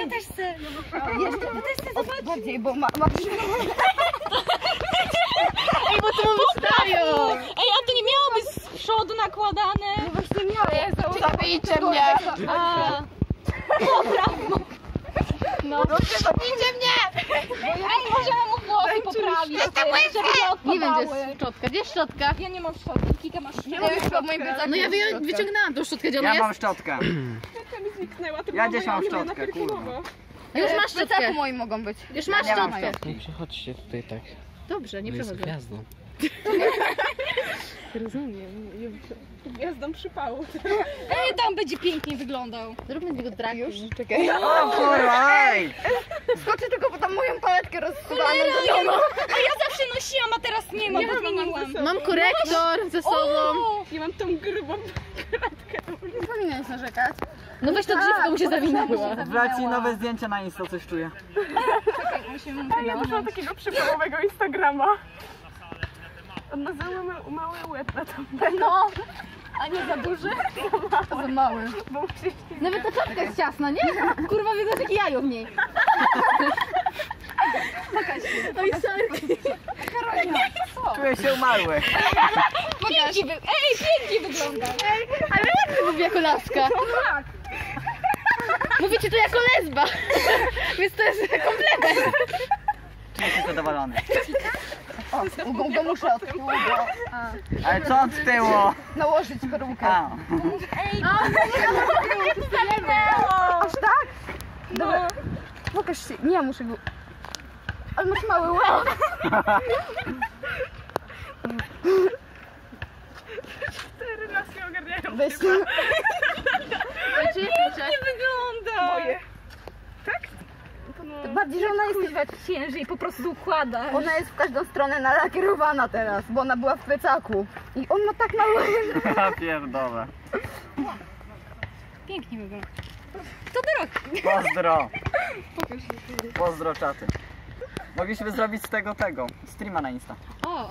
Ja też chcę. Jeszcze, Ja też chcę zobaczyć. bardziej, bo ma... ma... Ej, bo to mamy stają! Ej, a to nie miało być z przodu nakładane? Właśnie miało. Zabijcie mnie. A, No. Zabijcie mnie. ej, możemy mu włosy poprawić, żeby nie Nie odpadały. będzie szczotka. Gdzie jest szczotka? Ja nie mam szczotki, Kika masz szczotkę. Ja już po moim plecaku No ja wyją- wyciągnęłam tą szczotkę, gdzie ona Ja jest? mam szczotkę. Ja gdzieś mam szczotkę, kurwa. Już masz szczotkę. moim mogą być. Już masz Nie mam szczotkę. szczotki. Nie przechodźcie tutaj tak. Dobrze, nie Nie jest przechodzę. gwiazdą. Ej, tam będzie pięknie wyglądał. Zróbmy z niego drag. Już? Czekaj. O kurwa, ej! Skoczę tylko po tam moją paletkę rozsuwaną. A ja zawsze nosiłam, a teraz nie mam, bo zmieniłam. Mam korektor ze sobą. O, Nie powinieneś narzekać. No weź to drzewko, mu się zawinęła. Wleci nowe zdjęcie na Insta, coś czuję. musimy mu Ja doszłam takiego przypałowego Instagrama. On ma za mały, mały łeb na tą No, a nie za duży? To za mały. bo Nawet ta czapka jest ciasna, nie? Kurwa, widzę takie jajo w niej. Oj, sorry. Czuję się umarły. Pięknie wy... Ej, pięknie wygląda. Ale jak to mówi jako laska? Mówicie to jako lesba. Więc to jest komplement. Czuję się zadowolony. O, go, go muszę od tyłu go Ale co od tyłu? nałożyć perukę. A. Aż tak? Dobra. Pokaż się. Nie, muszę go... Ale masz mały łeb. cztery laski ogarniają. Weź Nie wygląda. Moje. Bardziej, że ona jest, Kuźwa, ciężej po prostu układa. ona jest w każdą stronę nalakierowana teraz, bo ona była w plecaku. I on ma tak mały. Ja pierdolę. Pięknie wygląda. To drogi. Pozdro. Pozdro czaty. Mogliśmy zrobić z tego tego. Streama na Insta. O.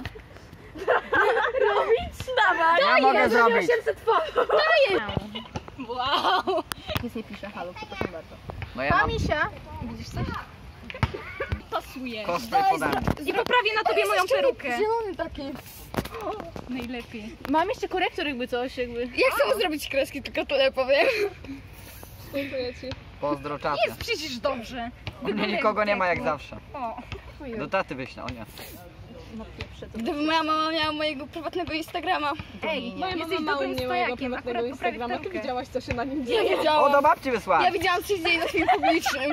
Ja mogę zrobić. Wow. Nic nie pisze, halo, przepraszam bardzo. No ja mam Misia. Widzisz coś? Pasuje. cosplay mnie. I poprawię na tobie moją perukę. Zielony taki. Najlepiej. Mam jeszcze korektor jakby coś, jakby. Ja chcę zrobić kreski, tylko tyle powiem. Pozdro czaty. Jest przecież dobrze. U mnie nikogo nie ma jak zawsze. O. Do taty wyślę, o nie. Gdyby moja mama miała mojego prywatnego Instagrama. Ej, Moja jesteś mama dobrym nie mojego stojakiem. prywatnego Instagrama. Ty widziałaś, co się na nim Ja dzieje. O, wiedziałam. do babci wysłałem. Ja widziałam, co się dzieje na filmie publicznym.